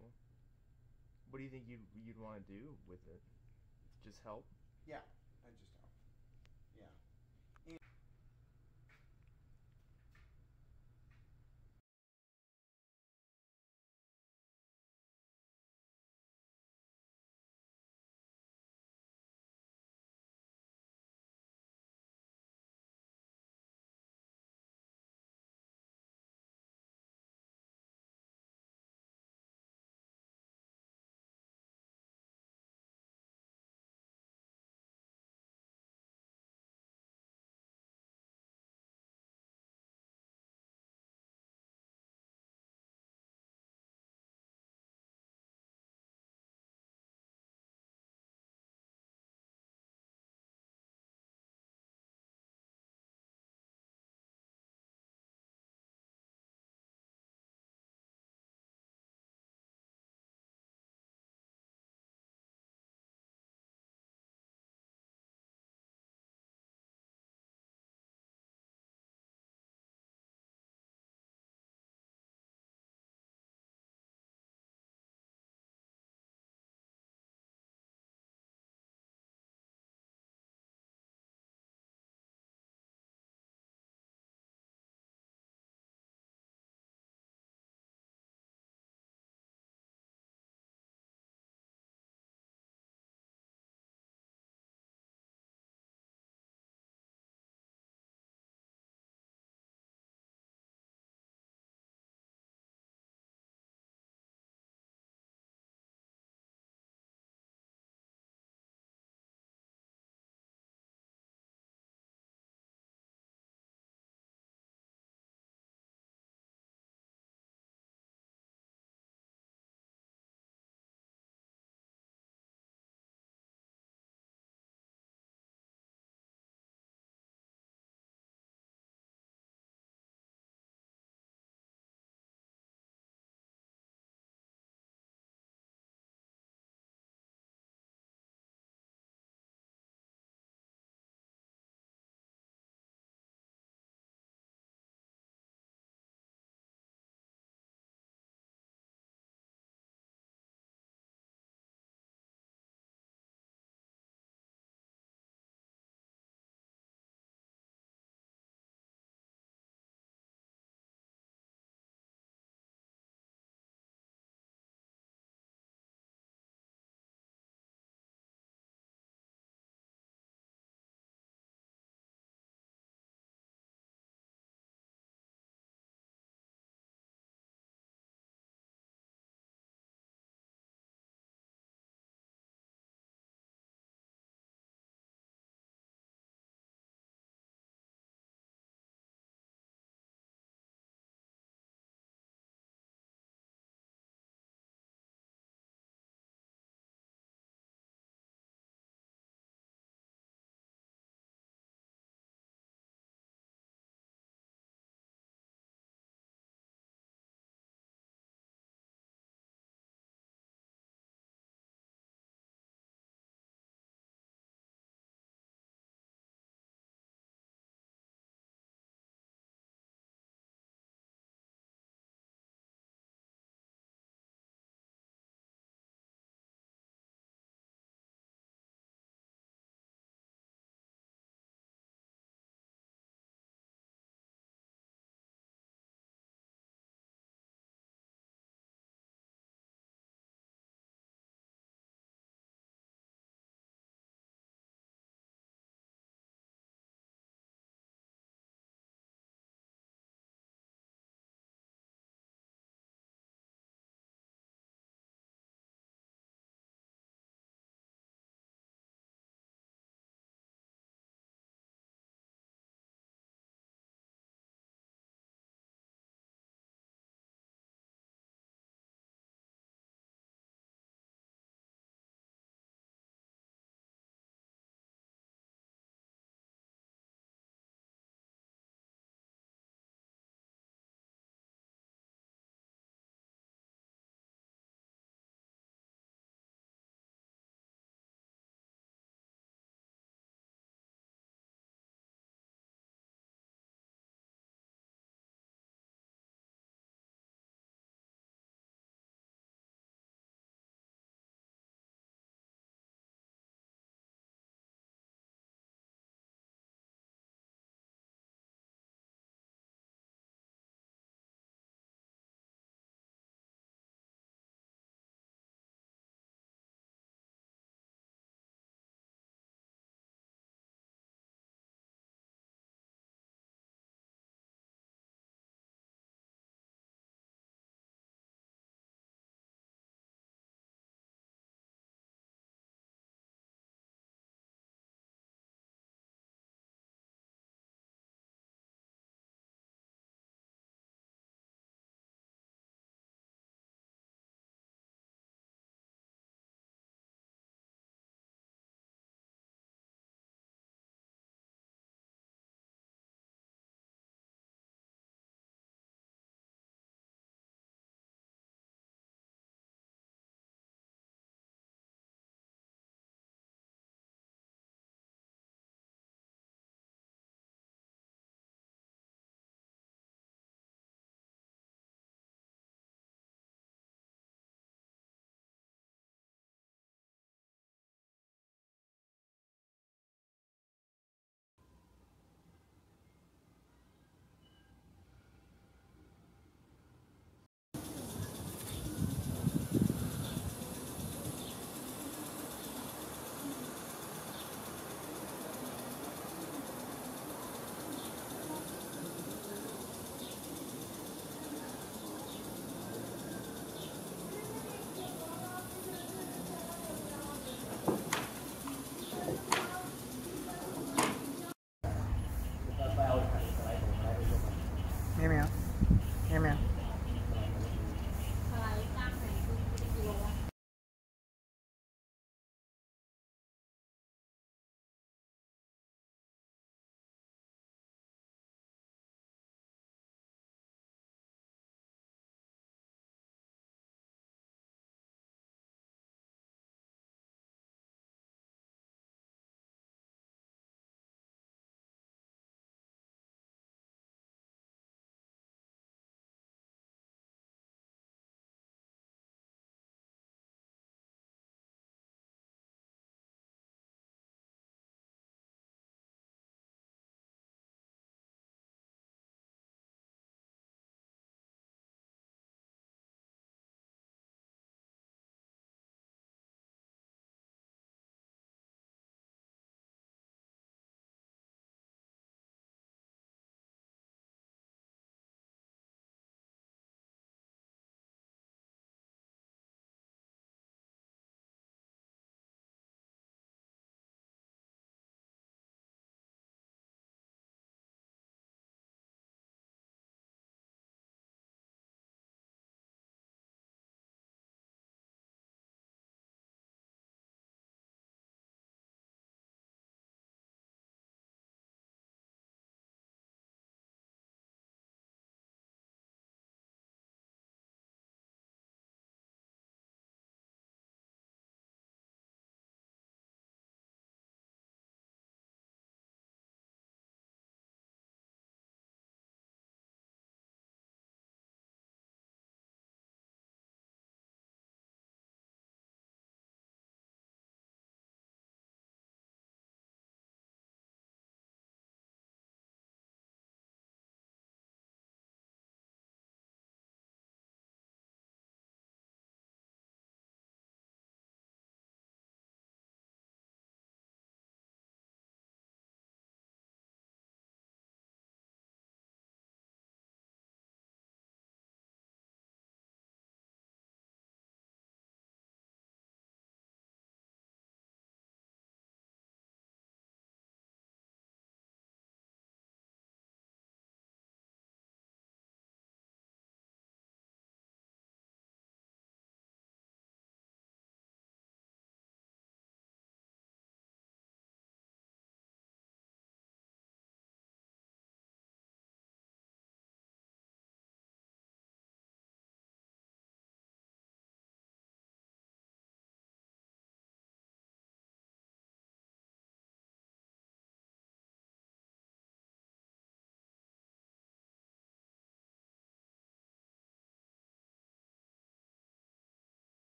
That's. What do you think you'd you'd want to do with it? Just help? Yeah, I just